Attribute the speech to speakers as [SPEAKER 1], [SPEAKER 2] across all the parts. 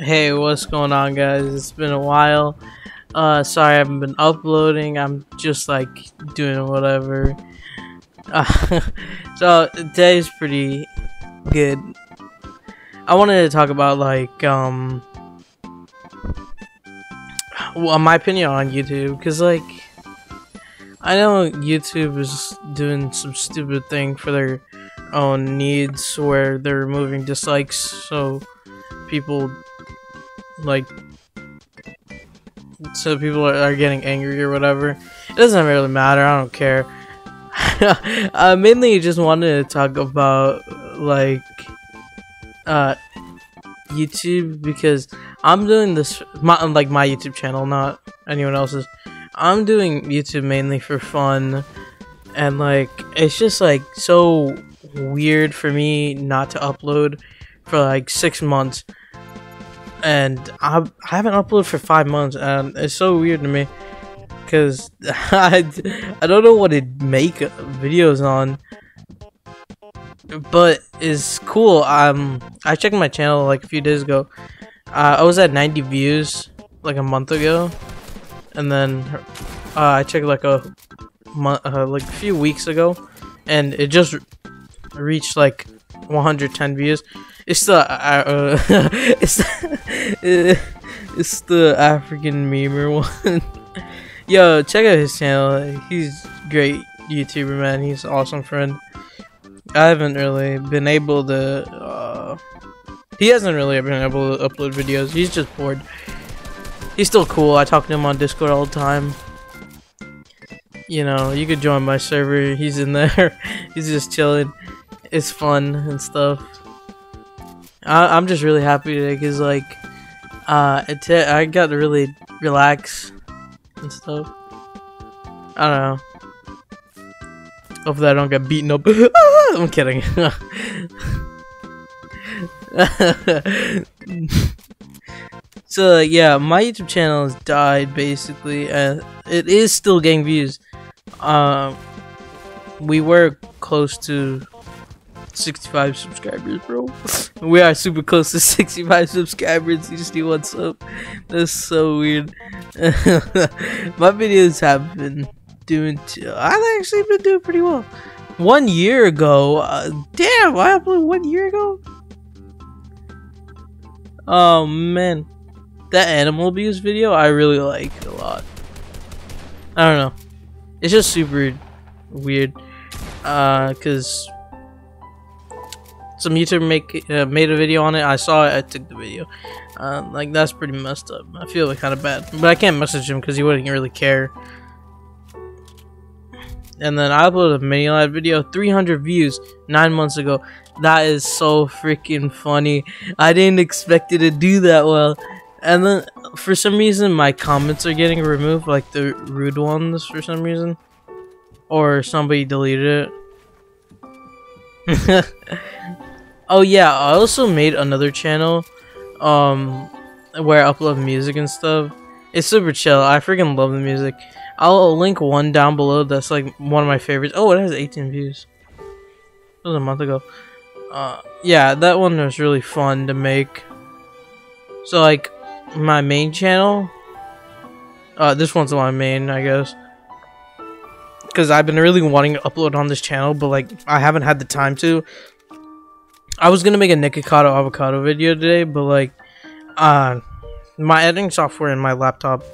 [SPEAKER 1] Hey, what's going on, guys? It's been a while. Uh, sorry I haven't been uploading. I'm just like doing whatever. Uh, so today's pretty good. I wanted to talk about like um, well, my opinion on YouTube, because like I know YouTube is doing some stupid thing for their own needs, where they're removing dislikes, so people like so people are, are getting angry or whatever. It doesn't really matter. I don't care. uh, mainly, just wanted to talk about like uh, YouTube because I'm doing this my, like my YouTube channel, not anyone else's. I'm doing YouTube mainly for fun, and like it's just like so weird for me not to upload for like six months and I, haven't uploaded for five months, and it's so weird to me because I, I don't know what to make videos on, but it's cool. Um, I checked my channel like a few days ago. Uh, I was at 90 views like a month ago, and then uh, I checked like a month, uh, like a few weeks ago, and it just reached like 110 views. It's the uh, uh it's it's the African memer one. Yo, check out his channel. He's great YouTuber, man. He's awesome friend. I haven't really been able to. Uh, he hasn't really been able to upload videos. He's just bored. He's still cool. I talk to him on Discord all the time. You know, you could join my server. He's in there. He's just chilling. It's fun and stuff. I, am just really happy today because like uh, it I got to really relax and stuff. I don't know. Hopefully I don't get beaten up. I'm kidding. so yeah, my YouTube channel has died basically, and it is still getting views. Um, we were close to 65 subscribers, bro. we are super close to 65 subscribers. You just need one sub. That's so weird. My videos have been doing. I've actually been doing pretty well. One year ago, uh, damn, I uploaded one year ago. Oh man, that animal abuse video I really like a lot. I don't know. It's just super weird. Uh, cause some YouTuber make uh, made a video on it. I saw it. I took the video. Uh, like that's pretty messed up. I feel like kind of bad, but I can't message him because he wouldn't really care. And then I uploaded a mini live video, 300 views nine months ago. That is so freaking funny. I didn't expect it to do that well. And then for some reason, my comments are getting removed, like the rude ones for some reason, or somebody deleted it. Oh yeah, I also made another channel, um, where I upload music and stuff. It's super chill. I freaking love the music. I'll link one down below. That's like one of my favorites. Oh, it has 18 views. That was a month ago. Uh, yeah, that one was really fun to make. So like, my main channel. Uh, this one's my main, I guess. Because I've been really wanting to upload on this channel, but like, I haven't had the time to. I was gonna make a Nikocado avocado video today, but like, uh, my editing software in my laptop,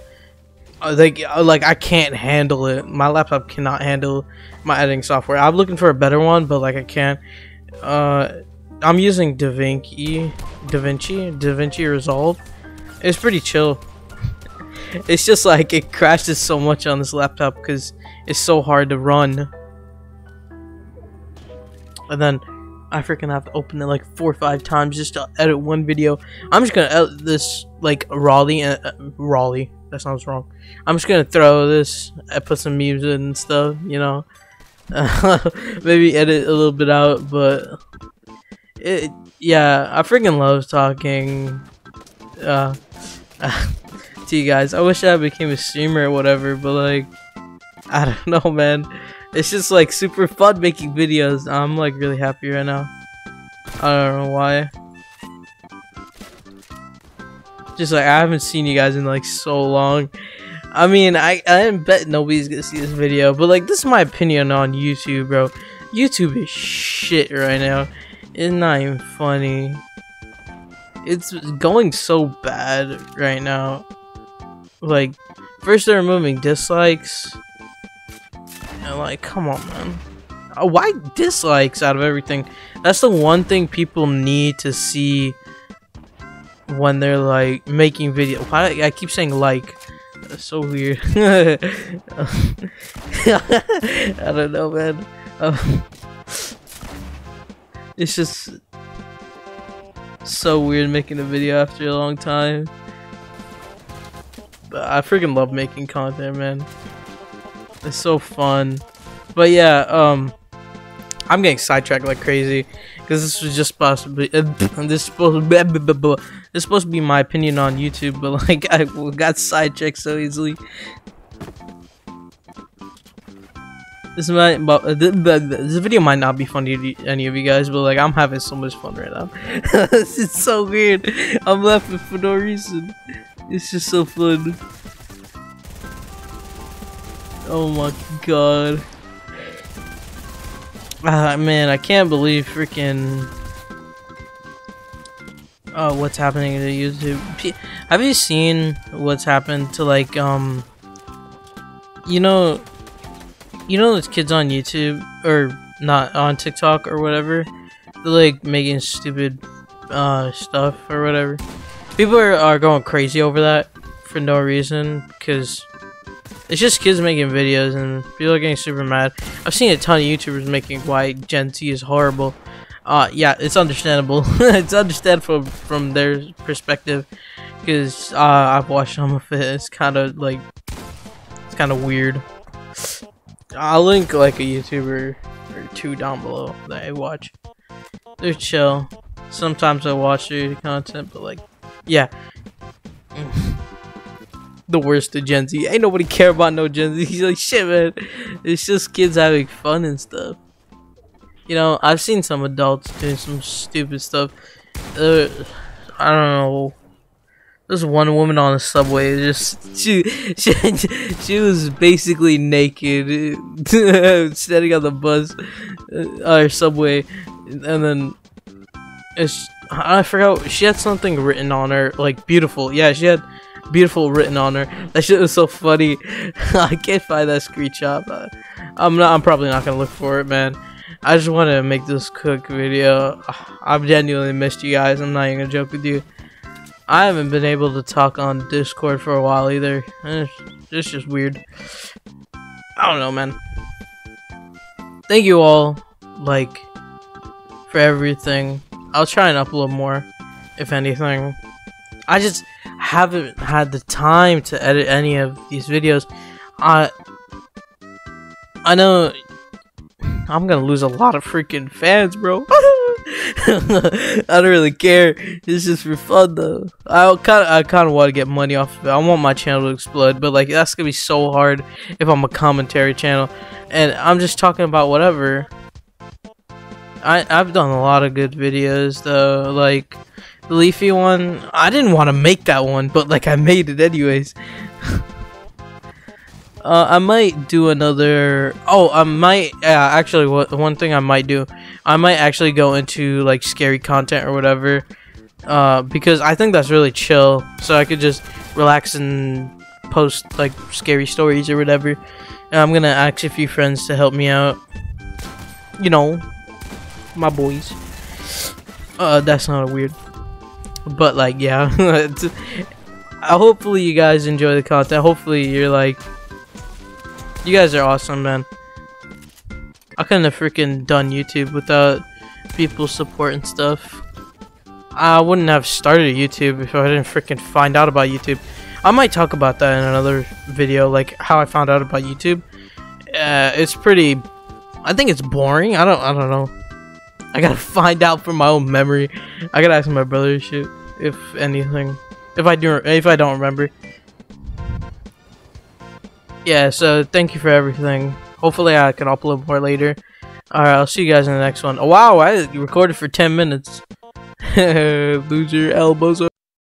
[SPEAKER 1] uh, like, uh, like I can't handle it. My laptop cannot handle my editing software. I'm looking for a better one, but like I can't. Uh, I'm using DaVinci, DaVinci, DaVinci Resolve. It's pretty chill. it's just like it crashes so much on this laptop because it's so hard to run. And then I freaking have to open it like four or five times just to edit one video. I'm just gonna edit this like Raleigh and uh, Raleigh. That sounds wrong. I'm just gonna throw this, I put some music and stuff, you know. maybe edit a little bit out, but it, yeah, I freaking love talking uh, to you guys. I wish I became a streamer or whatever, but like, I don't know, man. It's just like super fun making videos. I'm like really happy right now. I don't know why. Just like I haven't seen you guys in like so long. I mean, I I bet nobody's gonna see this video, but like this is my opinion on YouTube, bro. YouTube is shit right now. It's not even funny. It's going so bad right now. Like, first they're removing dislikes. And like, come on, man. Uh, why dislikes out of everything? That's the one thing people need to see when they're like making video. Why I keep saying like. That's so weird. I don't know, man. Um, it's just so weird making a video after a long time. But I freaking love making content, man. It's so fun. But yeah, um, I'm getting sidetracked like crazy because this was just possibly uh, this supposed to be, this is supposed to be my opinion on YouTube, but like I got sidetracked so easily. This might, but uh, this video might not be funny to any of you guys, but like I'm having so much fun right now. it's so weird. I'm laughing for no reason. It's just so fun. Oh my god. Ah, man, I can't believe freaking. Oh, what's happening to YouTube? Have you seen what's happened to like um? You know, you know those kids on YouTube or not on TikTok or whatever. They're like making stupid uh stuff or whatever. People are, are going crazy over that for no reason because it's just kids making videos and people are getting super mad. I've seen a ton of YouTubers making why Gen Z is horrible. Uh, yeah, it's understandable. it's understandable from, their perspective because uh, I've watched some of it. It's kind of like it's kind of weird. I'll link like a YouTuber or two down below that I watch. They're chill. Sometimes I watch their content, but like, yeah. The worst of Gen Z. Ain't nobody care about no Gen Z. He's like, shit, man. It's just kids having fun and stuff. You know, I've seen some adults doing some stupid stuff. Uh, I don't know. There's one woman on the subway. Just she, she, she was basically naked, standing on the bus uh, or subway, and then it's I forgot she had something written on her, like beautiful. Yeah, she had beautiful written on her. That shit was so funny. I can't find that screenshot, but I'm not. I'm probably not gonna look for it, man. I just want to make this quick video. I've genuinely missed you guys. I'm not even gonna joke with you. I haven't been able to talk on Discord for a while either. It's, it's just weird. I don't know, man. Thank you all, like, for everything. I'll try and upload more, if anything. I just haven't had the time to edit any of these videos. I I know I'm gonna lose a lot of freaking fans, bro. I don't really care. It's just for fun though. I kind of I kind of want to get money off of it. I want my channel to explode, but like that's gonna be so hard if I'm a commentary channel, and I'm just talking about whatever. I I've done a lot of good videos though, like the leafy one. I didn't want to make that one, but like I made it anyways. Uh, I might do another. Oh, I might. Yeah, actually, what one thing I might do, I might actually go into like scary content or whatever, uh, because I think that's really chill. So I could just relax and post like scary stories or whatever. And I'm gonna ask a few friends to help me out. You know, my boys. Uh, that's not a weird. But like, yeah. hopefully you guys enjoy the content. Hopefully you're like you guys are awesome, man. I couldn't have freaking done YouTube without people's support and stuff. I wouldn't have started YouTube if I didn't freaking find out about YouTube. I might talk about that in another video, like how I found out about YouTube. Uh, it's pretty. I think it's boring. I don't. I don't know. I gotta find out from my own memory. I gotta ask my brother shit, if anything. If I do, if I don't remember yeah, so thank you for everything. Hopefully I can upload more later. Alright, I'll see you guys in the next one. Oh, wow, I recorded for 10 minutes. Lose your elbows